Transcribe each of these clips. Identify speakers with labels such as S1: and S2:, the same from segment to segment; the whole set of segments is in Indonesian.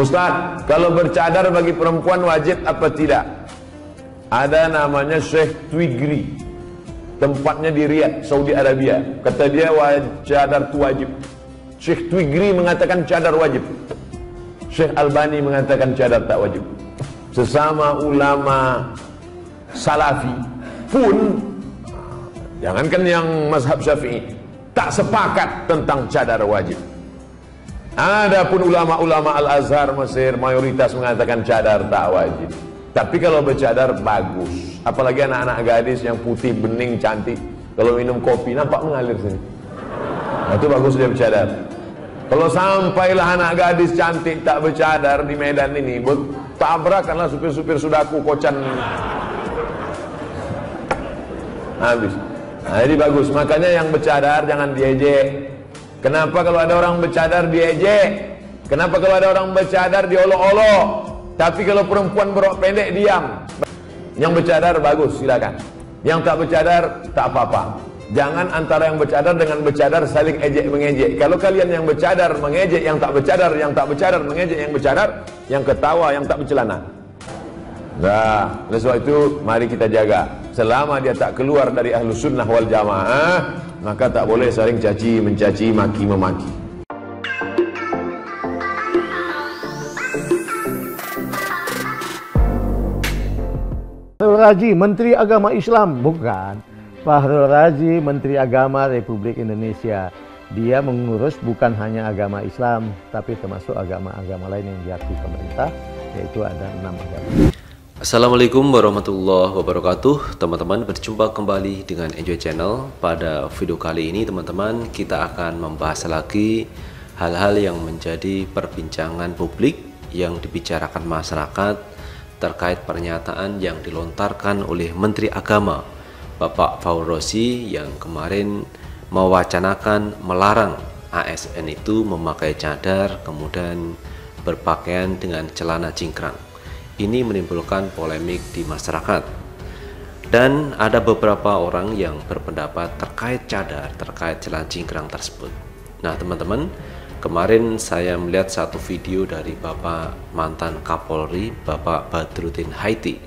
S1: Ustaz, kalau bercadar bagi perempuan wajib apa tidak? Ada namanya Syekh Twigri. Tempatnya di Riyadh, Saudi Arabia. Kata dia cadar itu wajib. Syekh Twigri mengatakan cadar wajib. Syekh Albani mengatakan cadar tak wajib. Sesama ulama salafi pun jangankan yang mazhab syafi'i tak sepakat tentang cadar wajib. Adapun ulama-ulama Al-Azhar Mesir mayoritas mengatakan cadar tak wajib. Tapi kalau bercadar bagus. Apalagi anak-anak gadis yang putih, bening, cantik. Kalau minum kopi nampak mengalir sini. Nah, itu bagus dia bercadar. Kalau sampailah anak gadis cantik tak bercadar di Medan ini, tabrakanlah supir-supir sudaku kocan. Habis. Nah, jadi bagus. Makanya yang bercadar jangan diejek. Kenapa kalau ada orang bercadar diejek? Kenapa kalau ada orang bercadar diolok-olok? Tapi kalau perempuan berok pendek diam. Yang bercadar bagus, silakan. Yang tak bercadar tak apa-apa. Jangan antara yang bercadar dengan bercadar saling ejek mengejek. Kalau kalian yang bercadar mengejek yang tak bercadar, yang tak bercadar mengejek yang bercadar, yang ketawa yang tak bercelana. Nah, oleh sebab itu mari kita jaga. Selama dia tak keluar dari ahlu sunnah wal jamaah, maka tak boleh saling caci, mencaci, maki, memaki.
S2: Fahrul Raji, Menteri Agama Islam, bukan. Fahrul Raji, Menteri Agama Republik Indonesia. Dia mengurus bukan hanya agama Islam, tapi termasuk agama-agama lain yang diakui pemerintah, yaitu ada enam agama.
S3: Assalamualaikum warahmatullahi wabarakatuh. Teman-teman berjumpa kembali dengan Enjoy Channel. Pada video kali ini teman-teman kita akan membahas lagi Hal-hal yang menjadi perbincangan publik Yang dibicarakan masyarakat Terkait pernyataan yang dilontarkan oleh Menteri Agama Bapak Faurosi yang kemarin mewacanakan melarang ASN itu memakai cadar Kemudian berpakaian dengan celana cingkrang ini menimbulkan polemik di masyarakat. Dan ada beberapa orang yang berpendapat terkait cadar, terkait celana cingkrang tersebut. Nah, teman-teman, kemarin saya melihat satu video dari Bapak mantan Kapolri, Bapak Badrudin Haiti,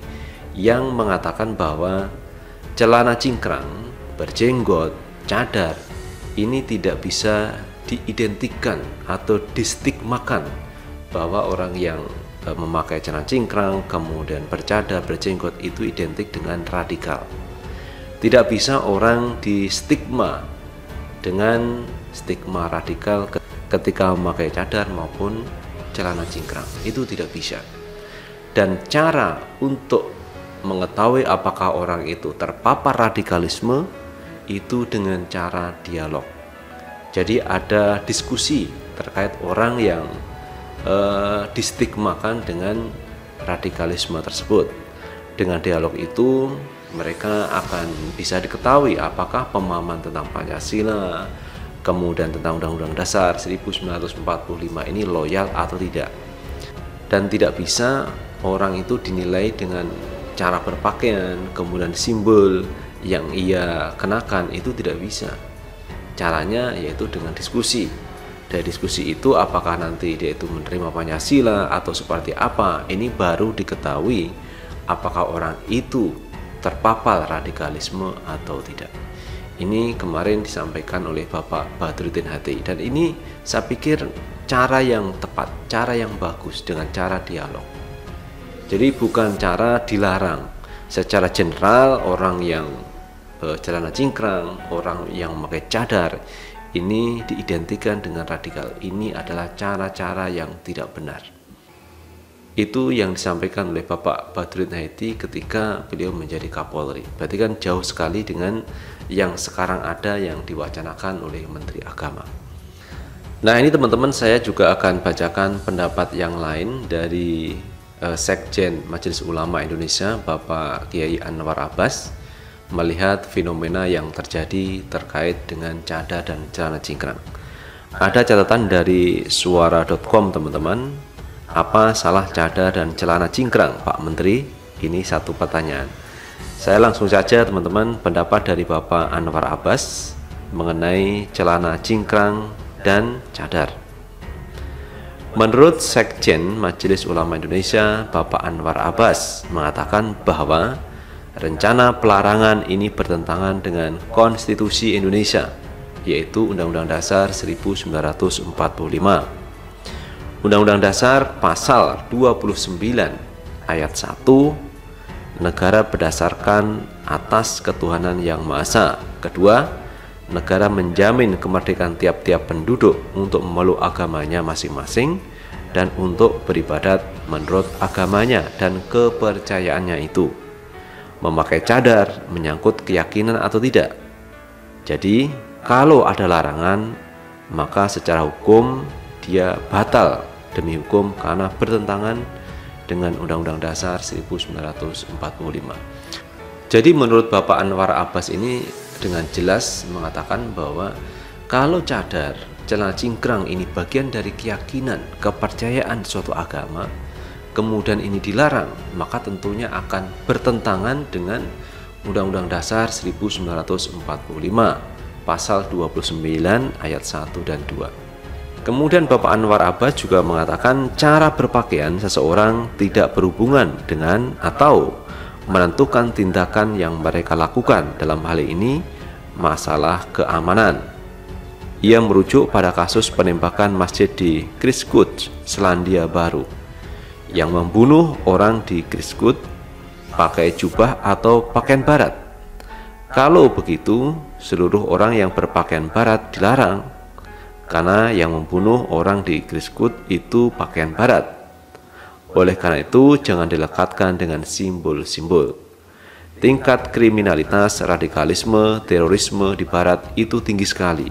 S3: yang mengatakan bahwa celana cingkrang, berjenggot, cadar, ini tidak bisa diidentikan atau distigmakan bahwa orang yang memakai celana cingkrang, kemudian bercadar, berjenggot itu identik dengan radikal. Tidak bisa orang di stigma dengan stigma radikal ketika memakai cadar maupun celana cingkrang. Itu tidak bisa. Dan cara untuk mengetahui apakah orang itu terpapar radikalisme itu dengan cara dialog. Jadi ada diskusi terkait orang yang uh, distigmakan dengan radikalisme tersebut. Dengan dialog itu, mereka akan bisa diketahui apakah pemahaman tentang Pancasila, kemudian tentang Undang-Undang Dasar 1945 ini loyal atau tidak. Dan tidak bisa orang itu dinilai dengan cara berpakaian, kemudian simbol yang ia kenakan itu tidak bisa. Caranya yaitu dengan diskusi dari diskusi itu apakah nanti dia itu menerima Pancasila atau seperti apa ini baru diketahui apakah orang itu terpapar radikalisme atau tidak. Ini kemarin disampaikan oleh Bapak Badruddin Hati. Dan ini saya pikir cara yang tepat cara yang bagus dengan cara dialog. Jadi bukan cara dilarang. Secara general orang yang uh, celana cingkrang orang yang memakai cadar ini diidentikan dengan radikal. Ini adalah cara-cara yang tidak benar. Itu yang disampaikan oleh Bapak Badrun Haiti ketika beliau menjadi Kapolri. Berarti kan jauh sekali dengan yang sekarang ada yang diwacanakan oleh Menteri Agama. Nah ini teman-teman saya juga akan bacakan pendapat yang lain dari uh, Sekjen Majelis Ulama Indonesia Bapak Kiai Anwar Abbas melihat fenomena yang terjadi terkait dengan cadar dan celana cingkrang. Ada catatan dari suara.com teman-teman. Apa salah cadar dan celana cingkrang Pak Menteri? Ini satu pertanyaan. Saya langsung saja teman-teman pendapat dari Bapak Anwar Abbas mengenai celana cingkrang dan cadar. Menurut Sekjen Majelis Ulama Indonesia, Bapak Anwar Abbas mengatakan bahwa rencana pelarangan ini bertentangan dengan Konstitusi Indonesia, yaitu Undang-Undang Dasar 1945. Undang-Undang Dasar pasal 29 ayat 1 negara berdasarkan atas ketuhanan yang Maha Esa. Kedua, negara menjamin kemerdekaan tiap-tiap penduduk untuk memeluk agamanya masing-masing dan untuk beribadat menurut agamanya dan kepercayaannya itu. Memakai cadar menyangkut keyakinan atau tidak. Jadi, kalau ada larangan, maka secara hukum dia batal demi hukum karena bertentangan dengan Undang-Undang Dasar 1945. Jadi menurut Bapak Anwar Abbas ini dengan jelas mengatakan bahwa kalau cadar, celana cingkrang ini bagian dari keyakinan, kepercayaan suatu agama, kemudian ini dilarang, maka tentunya akan bertentangan dengan Undang-Undang Dasar 1945 pasal 29 ayat 1 dan 2. Kemudian Bapak Anwar Abbas juga mengatakan cara berpakaian seseorang tidak berhubungan dengan atau menentukan tindakan yang mereka lakukan dalam hal ini masalah keamanan. Ia merujuk pada kasus penembakan masjid di Kriskut, Selandia Baru, yang membunuh orang di Kriskut pakai jubah atau pakaian barat. Kalau begitu, seluruh orang yang berpakaian barat dilarang, karena yang membunuh orang di Kriskut itu pakaian barat oleh karena itu, jangan dilekatkan dengan simbol-simbol. Tingkat kriminalitas, radikalisme, terorisme di barat itu tinggi sekali.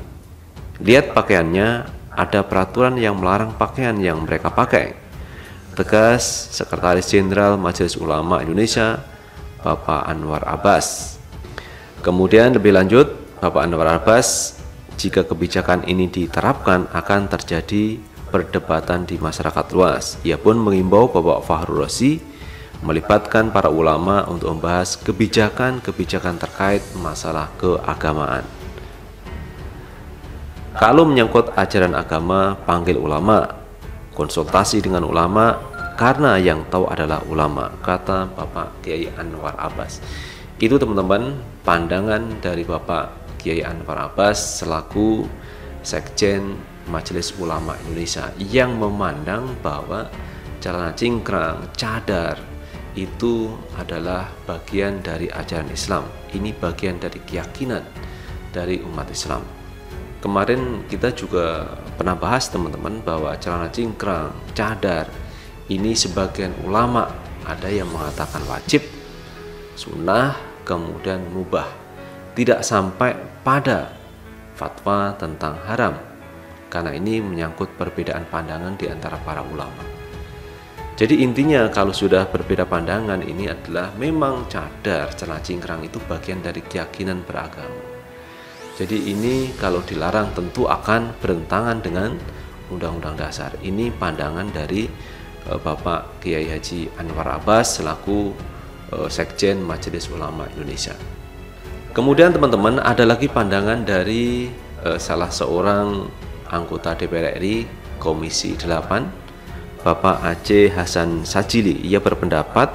S3: Lihat pakaiannya, ada peraturan yang melarang pakaian yang mereka pakai. Tegas Sekretaris Jenderal Majelis Ulama Indonesia, Bapak Anwar Abbas. Kemudian lebih lanjut, Bapak Anwar Abbas, jika kebijakan ini diterapkan akan terjadi perdebatan di masyarakat luas. Ia pun mengimbau Bapak Fahru Rosi melibatkan para ulama untuk membahas kebijakan-kebijakan terkait masalah keagamaan. Kalau menyangkut ajaran agama, panggil ulama, konsultasi dengan ulama, karena yang tahu adalah ulama, kata Bapak Kiai Anwar Abbas. Itu teman-teman pandangan dari Bapak Kiai Anwar Abbas selaku Sekjen Majelis Ulama Indonesia yang memandang bahwa celana cingkrang, cadar itu adalah bagian dari ajaran Islam. Ini bagian dari keyakinan dari umat Islam. Kemarin kita juga pernah bahas teman-teman bahwa celana cingkrang, cadar ini sebagian ulama ada yang mengatakan wajib, sunnah, kemudian mubah. Tidak sampai pada fatwa tentang haram karena ini menyangkut perbedaan pandangan di antara para ulama. Jadi intinya kalau sudah berbeda pandangan ini adalah memang cadar celana cingkrang itu bagian dari keyakinan beragama. Jadi ini kalau dilarang tentu akan berentangan dengan Undang-Undang Dasar. Ini pandangan dari uh, Bapak Kiai Haji Anwar Abbas selaku uh, Sekjen Majelis Ulama Indonesia. Kemudian teman-teman ada lagi pandangan dari uh, salah seorang anggota DPR RI Komisi 8 Bapak Aceh Hasan Sajili ia berpendapat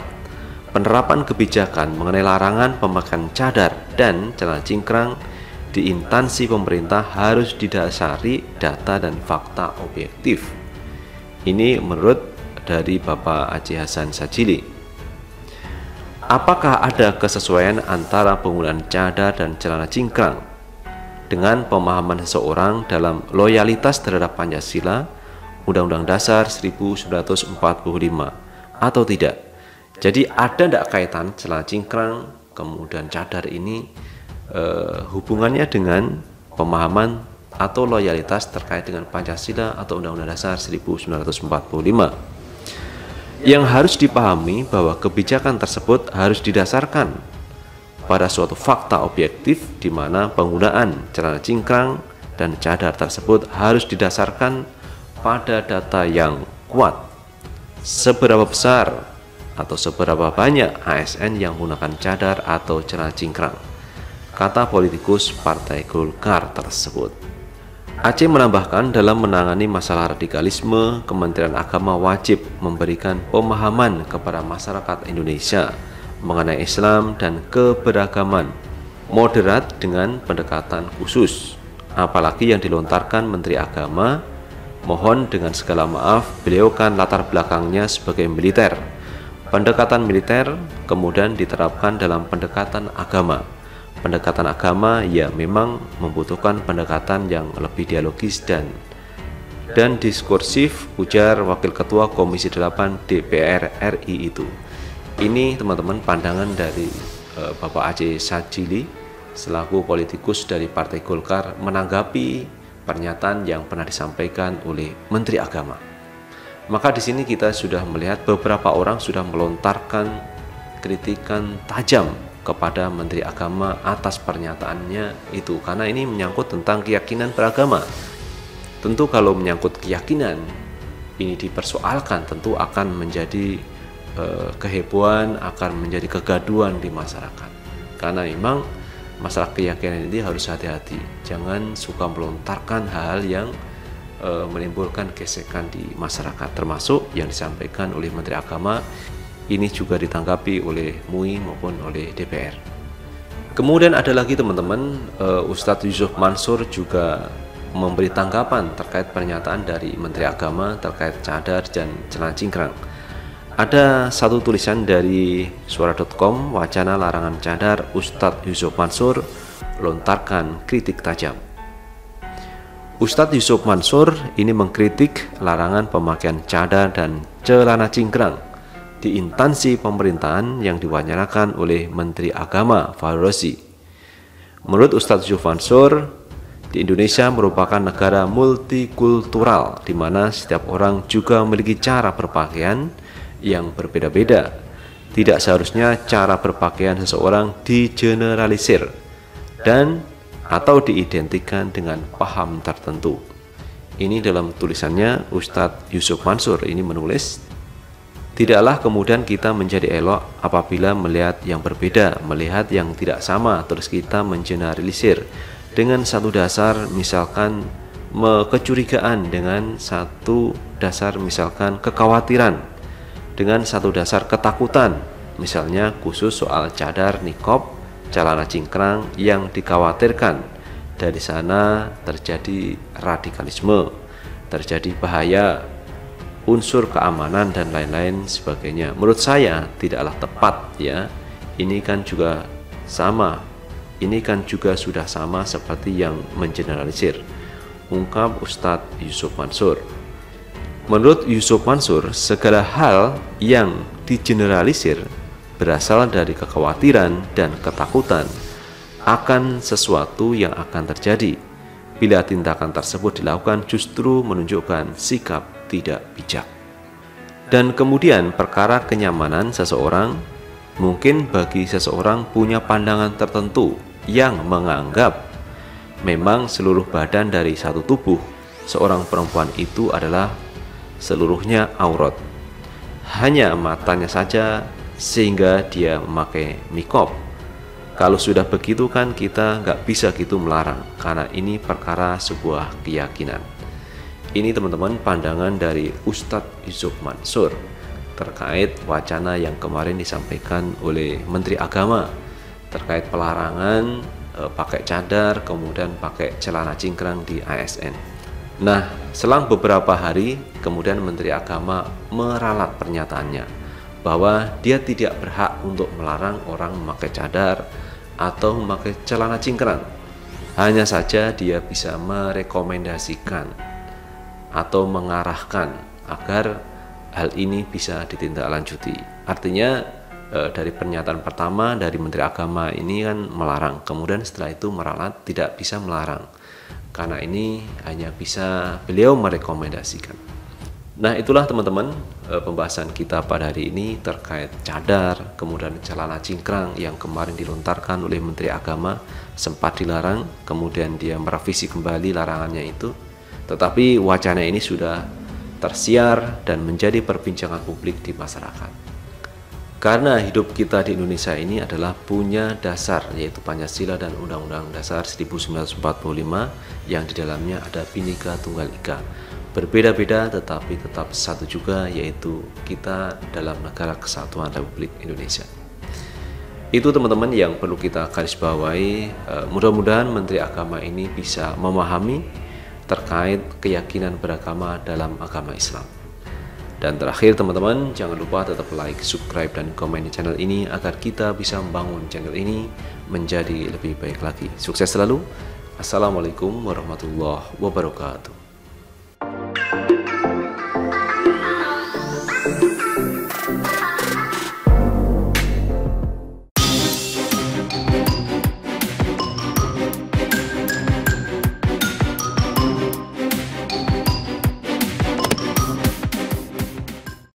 S3: penerapan kebijakan mengenai larangan pemakaian cadar dan celana cingkrang di instansi pemerintah harus didasari data dan fakta objektif. Ini menurut dari Bapak Aceh Hasan Sajili. Apakah ada kesesuaian antara penggunaan cadar dan celana cingkrang dengan pemahaman seseorang dalam loyalitas terhadap Pancasila, Undang-Undang Dasar 1945 atau tidak. Jadi ada tidak kaitan celana cingkrang kemudian cadar ini eh, hubungannya dengan pemahaman atau loyalitas terkait dengan Pancasila atau Undang-Undang Dasar 1945. Yang harus dipahami bahwa kebijakan tersebut harus didasarkan pada suatu fakta objektif di mana penggunaan celana cingkrang dan cadar tersebut harus didasarkan pada data yang kuat. Seberapa besar atau seberapa banyak ASN yang menggunakan cadar atau celana cingkrang? Kata politikus Partai Golkar tersebut. Aceh menambahkan dalam menangani masalah radikalisme, Kementerian Agama wajib memberikan pemahaman kepada masyarakat Indonesia mengenai Islam dan keberagaman moderat dengan pendekatan khusus. Apalagi yang dilontarkan Menteri Agama, mohon dengan segala maaf, beliau kan latar belakangnya sebagai militer. Pendekatan militer kemudian diterapkan dalam pendekatan agama pendekatan agama ya memang membutuhkan pendekatan yang lebih dialogis dan dan diskursif ujar Wakil Ketua Komisi 8 DPR RI itu. Ini teman-teman pandangan dari uh, Bapak Aceh Sajili selaku politikus dari Partai Golkar menanggapi pernyataan yang pernah disampaikan oleh Menteri Agama. Maka di sini kita sudah melihat beberapa orang sudah melontarkan kritikan tajam kepada Menteri Agama atas pernyataannya itu karena ini menyangkut tentang keyakinan beragama. Tentu kalau menyangkut keyakinan ini dipersoalkan tentu akan menjadi eh, kehebohan, akan menjadi kegaduhan di masyarakat. Karena memang masalah keyakinan ini harus hati-hati. Jangan suka melontarkan hal-hal yang eh, menimbulkan gesekan di masyarakat termasuk yang disampaikan oleh Menteri Agama ini juga ditanggapi oleh MUI maupun oleh DPR. Kemudian ada lagi teman-teman, uh, Ustadz Yusuf Mansur juga memberi tanggapan terkait pernyataan dari Menteri Agama terkait cadar dan celana cingkrang. Ada satu tulisan dari suara.com, wacana larangan cadar Ustadz Yusuf Mansur lontarkan kritik tajam. Ustadz Yusuf Mansur ini mengkritik larangan pemakaian cadar dan celana cingkrang di instansi pemerintahan yang diwacanakan oleh Menteri Agama Farosi. Menurut Ustadz Jufansur, di Indonesia merupakan negara multikultural di mana setiap orang juga memiliki cara berpakaian yang berbeda-beda. Tidak seharusnya cara berpakaian seseorang digeneralisir dan atau diidentikan dengan paham tertentu. Ini dalam tulisannya Ustadz Yusuf Mansur ini menulis Tidaklah kemudian kita menjadi elok apabila melihat yang berbeda, melihat yang tidak sama, terus kita mengeneralisir dengan satu dasar misalkan kecurigaan. Dengan satu dasar misalkan kekhawatiran. Dengan satu dasar ketakutan. Misalnya khusus soal cadar nikob celana cingkrang yang dikhawatirkan. Dari sana terjadi radikalisme. Terjadi bahaya unsur keamanan dan lain-lain sebagainya. Menurut saya tidaklah tepat ya. Ini kan juga sama. Ini kan juga sudah sama seperti yang mengeneralisir. Ungkap Ustadz Yusuf Mansur. Menurut Yusuf Mansur, segala hal yang digeneralisir berasal dari kekhawatiran dan ketakutan akan sesuatu yang akan terjadi bila tindakan tersebut dilakukan justru menunjukkan sikap tidak bijak. Dan kemudian perkara kenyamanan seseorang mungkin bagi seseorang punya pandangan tertentu yang menganggap memang seluruh badan dari satu tubuh seorang perempuan itu adalah seluruhnya aurat. Hanya matanya saja sehingga dia memakai mikop. Kalau sudah begitu kan kita nggak bisa gitu melarang karena ini perkara sebuah keyakinan. Ini teman-teman pandangan dari Ustadz Yusuf Mansur terkait wacana yang kemarin disampaikan oleh Menteri Agama terkait pelarangan e, pakai cadar kemudian pakai celana cingkrang di ASN. Nah, selang beberapa hari kemudian Menteri Agama meralat pernyataannya bahwa dia tidak berhak untuk melarang orang memakai cadar atau memakai celana cingkrang. Hanya saja dia bisa merekomendasikan atau mengarahkan agar hal ini bisa ditindaklanjuti. Artinya e, dari pernyataan pertama dari Menteri Agama ini kan melarang, kemudian setelah itu meralat tidak bisa melarang. Karena ini hanya bisa beliau merekomendasikan. Nah, itulah teman-teman e, pembahasan kita pada hari ini terkait cadar, kemudian celana cingkrang yang kemarin dilontarkan oleh Menteri Agama sempat dilarang, kemudian dia merevisi kembali larangannya itu tetapi wacana ini sudah tersiar dan menjadi perbincangan publik di masyarakat. Karena hidup kita di Indonesia ini adalah punya dasar yaitu Pancasila dan Undang-Undang Dasar 1945 yang di dalamnya ada Bhinneka Tunggal Ika. Berbeda-beda tetapi tetap satu juga yaitu kita dalam negara kesatuan Republik Indonesia. Itu teman-teman yang perlu kita garis bawahi. Eh, mudah-mudahan Menteri Agama ini bisa memahami terkait keyakinan beragama dalam agama Islam. Dan terakhir teman-teman, jangan lupa tetap like, subscribe, dan komen di channel ini agar kita bisa membangun channel ini menjadi lebih baik lagi. Sukses selalu. Assalamualaikum warahmatullahi wabarakatuh.